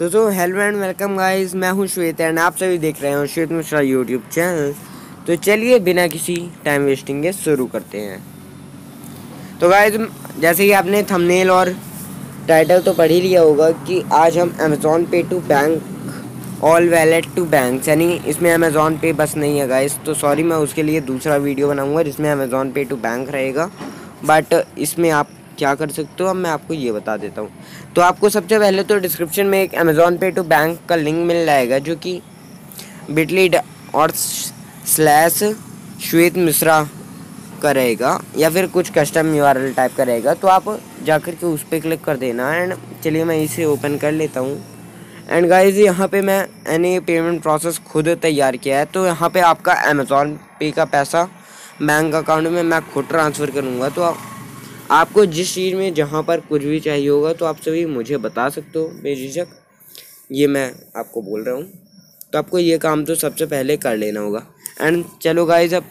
तो so hello and welcome guys मैं हूँ श्वेत एंड आप सभी देख रहे हो श्वेत मिश्रा यूट्यूब चैनल तो चलिए बिना किसी टाइम वेस्टिंग के शुरू करते हैं। तो गाइस जैसे कि आपने थंबनेल और टाइटल तो पढ़ ही लिया होगा कि आज हम Amazon Pay to bank all wallet to bank यानी इसमें अमेज़ॉन पे बस नहीं है गाइस तो सॉरी मैं उसके लिए दूसरा वीडियो बनाऊँगा जिसमें अमेज़ोन पे टू बैंक रहेगा। बट इसमें आप क्या कर सकते हो? अब मैं आपको ये बता देता हूँ। तो आपको सबसे पहले तो डिस्क्रिप्शन में एक अमेज़ॉन पे टू बैंक का लिंक मिल जाएगा, जो कि बिटली और स्लैश श्वेत मिश्रा का रहेगा, या फिर कुछ कस्टम यूआरएल टाइप का रहेगा। तो आप जाकर के उस पर क्लिक कर देना एंड चलिए मैं इसे ओपन कर लेता हूँ। एंड गाइज़ यहाँ पे मैं एनी पेमेंट प्रोसेस खुद तैयार किया है तो यहाँ पे आपका अमेज़ॉन पे का पैसा बैंक अकाउंट में मैं खुद ट्रांसफ़र करूँगा तो आपको जिस चीज़ में जहाँ पर कुछ भी चाहिए होगा तो आप सभी मुझे बता सकते हो, बेझिझक। ये मैं आपको बोल रहा हूँ। तो आपको ये काम तो सबसे पहले कर लेना होगा। एंड चलो गाइज़ अब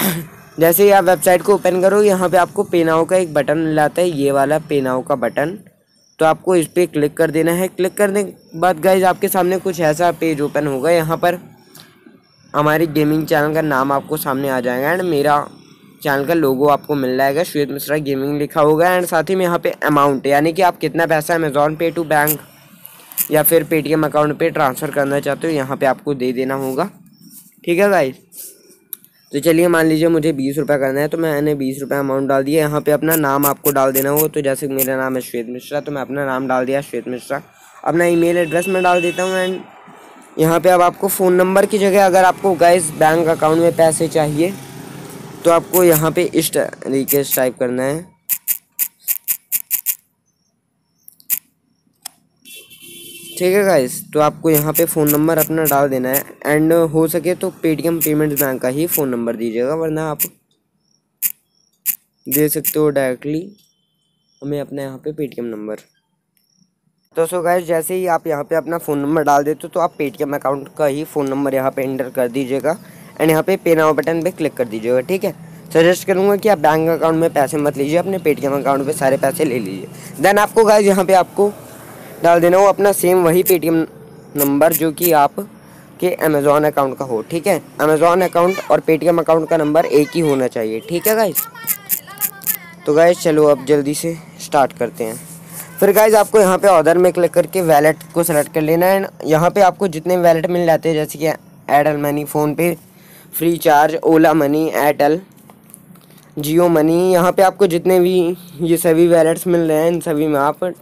जैसे ही आप वेबसाइट को ओपन करो, यहाँ पे आपको पेनाओ का एक बटन मिलाता है, ये वाला पेनाओ का बटन तो आपको इस पर क्लिक कर देना है। क्लिक करने के बाद गाइज़ आपके सामने कुछ ऐसा पेज ओपन होगा, यहाँ पर हमारी गेमिंग चैनल का नाम आपको सामने आ जाएगा। एंड मेरा चैनल का लोगो आपको मिल जाएगा। श्वेत मिश्रा गेमिंग लिखा होगा एंड साथ ही में यहाँ पे अमाउंट यानी कि आप कितना पैसा अमेज़ॉन पे टू बैंक या फिर पेटीएम अकाउंट पे ट्रांसफ़र करना चाहते हो, यहाँ पे आपको दे देना होगा। ठीक है भाई तो चलिए मान लीजिए मुझे बीस रुपये करना है तो मैंने बीस रुपये अमाउंट डाल दिया। यहाँ पे अपना नाम आपको डाल देना होगा। तो जैसे मेरा नाम है श्वेत मिश्रा तो मैं अपना नाम डाल दिया श्वेत मिश्रा। अपना ईमेल एड्रेस मैं डाल देता हूँ एंड यहाँ पे अब आपको फ़ोन नंबर की जगह अगर आपको गैस बैंक अकाउंट में पैसे चाहिए तो आपको यहाँ पे इस तरीके से टाइप करना है। ठीक है गाइस तो आपको यहाँ पे फ़ोन नंबर अपना डाल देना है। एंड हो सके तो पेटीएम पेमेंट बैंक का ही फ़ोन नंबर दीजिएगा, वरना आप दे सकते हो डायरेक्टली हमें अपना यहाँ पे पेटीएम नंबर तो सो गाइस जैसे ही आप यहाँ पे अपना फ़ोन नंबर डाल देते हो तो आप पेटीएम अकाउंट का ही फ़ोन नंबर यहाँ पे एंटर कर दीजिएगा। एंड यहाँ पे पे नाउ बटन पे क्लिक कर दीजिएगा, ठीक है? सजेस्ट करूँगा कि आप बैंक अकाउंट में पैसे मत लीजिए, अपने पेटीएम अकाउंट पे सारे पैसे ले लीजिए। देन आपको गाइज़ यहाँ पे आपको डाल देना हो अपना सेम वही पेटीएम नंबर जो कि आप के अमेज़ॉन अकाउंट का हो, ठीक है? अमेज़ॉन अकाउंट और पेटीएम अकाउंट का नंबर एक ही होना चाहिए, ठीक है गाइज़ तो गाइज़ चलो अब जल्दी से स्टार्ट करते हैं। फिर गाइज़ आपको यहाँ पे ऑर्डर में क्लिक करके वैलेट को सेलेक्ट कर लेना है। एंड यहाँ पे आपको जितने वैलेट मिल जाते हैं, जैसे कि Airtel money PhonePe Freecharge, Ola money, Airtel, Jio money. यहाँ पे आपको जितने भी ये सभी वैलेट्स मिल रहे हैं, इन सभी में आप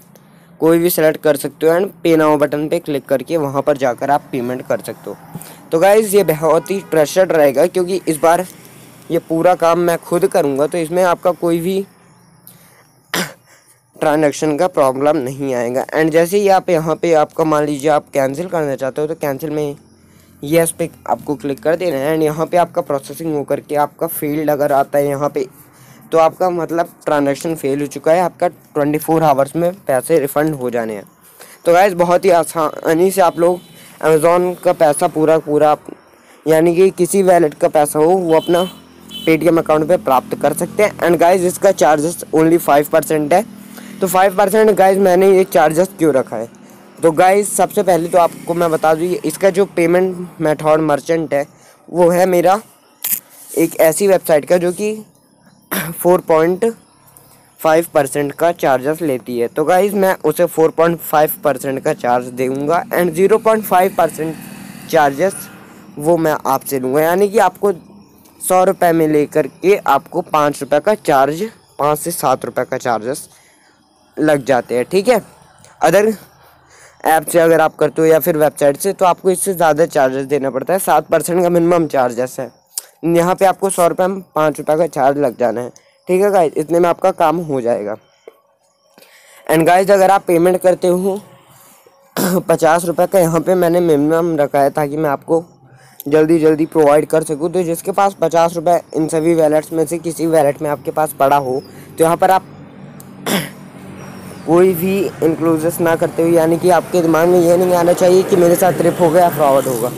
कोई भी सेलेक्ट कर सकते हो एंड पे नाउ बटन पे क्लिक करके वहाँ पर जाकर आप पेमेंट कर सकते हो। तो गाइज़ ये बहुत ही ट्रस्टेड रहेगा क्योंकि इस बार ये पूरा काम मैं खुद करूँगा तो इसमें आपका कोई भी ट्रांजेक्शन का प्रॉब्लम नहीं आएगा। एंड जैसे ही आप यहाँ पे आपका मान लीजिए आप कैंसिल करना चाहते हो तो कैंसिल में येस पे आपको क्लिक कर देना है। एंड यहाँ पे आपका प्रोसेसिंग हो करके आपका फ़ील्ड अगर आता है यहाँ पे तो आपका मतलब ट्रांजेक्शन फेल हो चुका है। आपका ट्वेंटी फोर आवर्स में पैसे रिफ़ंड हो जाने हैं। तो गैस बहुत ही आसानी से आप लोग अमेज़ोन का पैसा पूरा पूरा यानी कि किसी वैलेट का पैसा हो, वो अपना पेटीएम अकाउंट पे प्राप्त कर सकते हैं। एंड गाइज़ इसका चार्जेस ओनली फाइव परसेंट है। तो फाइव परसेंट गाइज़ मैंने ये चार्जेस क्यों रखा है? तो गाइस सबसे पहले तो आपको मैं बता दूँ इसका जो पेमेंट मेथड मर्चेंट है, वो है मेरा एक ऐसी वेबसाइट का जो कि फोर पॉइंट फाइव परसेंट का चार्जेस लेती है। तो गाइज़ मैं उसे फोर पॉइंट फाइव परसेंट का चार्ज दूँगा and zero point five percent charges वो मैं आपसे लूँगा। यानी कि आपको सौ रुपये में लेकर के आपको पाँच रुपये का चार्ज पाँच से सात रुपये का चार्जेस लग जाते हैं, ठीक है? अदर ऐप से अगर आप करते हो या फिर वेबसाइट से तो आपको इससे ज़्यादा चार्जेस देना पड़ता है। सात परसेंट का मिनिमम चार्जेस है। यहाँ पे आपको सौ रुपये में पाँच रुपये का चार्ज लग जाना है। ठीक है गाइज़ इतने में आपका काम हो जाएगा। एंड गाइज़ अगर आप पेमेंट करते हो, पचास रुपये का यहाँ पे मैंने मिनिमम रखा है ताकि मैं आपको जल्दी जल्दी प्रोवाइड कर सकूँ। तो जिसके पास पचास रुपये इन सभी वैलेट्स में से किसी वैलेट में आपके पास पड़ा हो तो यहाँ पर आप कोई भी इंक्लूजस ना करते हुए, यानी कि आपके दिमाग में ये नहीं आना चाहिए कि मेरे साथ ट्रिप होगा या फ्रॉड होगा।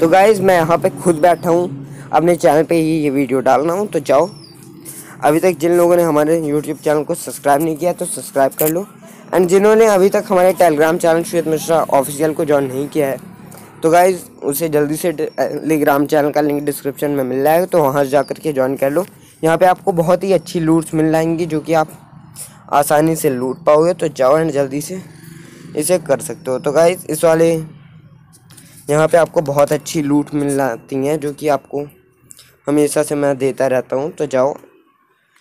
तो गाइज़ मैं यहाँ पे खुद बैठा हूँ। अपने चैनल पे ही ये वीडियो डालना हूँ तो जाओ। अभी तक जिन लोगों ने हमारे यूट्यूब चैनल को सब्सक्राइब नहीं किया तो सब्सक्राइब कर लो। एंड जिन्होंने अभी तक हमारे टेलीग्राम चैनल श्वेत मिश्रा ऑफिशियल को ज्वाइन नहीं किया है तो गाइज़ उसे जल्दी से टेलीग्राम चैनल का लिंक डिस्क्रिप्शन में मिल जाएगा तो वहाँ जा कर के ज्वाइन कर लो। यहाँ पर आपको बहुत ही अच्छी लूट्स मिल जाएँगी जो कि आप आसानी से लूट पाओगे तो जाओ एंड जल्दी से इसे कर सकते हो। तो गाइज़ इस वाले, यहाँ पे आपको बहुत अच्छी लूट मिल जाती हैं, जो कि आपको हमेशा से मैं देता रहता हूँ। तो जाओ,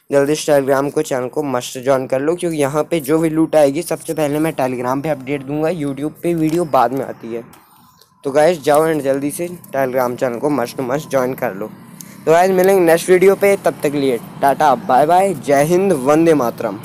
जल्दी से टेलीग्राम को चैनल को मस्ट ज्वाइन कर लो, क्योंकि यहाँ पे जो भी लूट आएगी, सबसे पहले मैं टेलीग्राम पे अपडेट दूँगा यूट्यूब पे वीडियो बाद में आती है। तो गाइज़ जाओ एंड जल्दी से टेलीग्राम चैनल को मस्ट मस्ट ज्वाइन कर लो। तो गाइज़ मिलेंगे नेक्स्ट वीडियो पे, तब तक लिए टाटा बाय बाय जय हिंद, वंदे मातरम।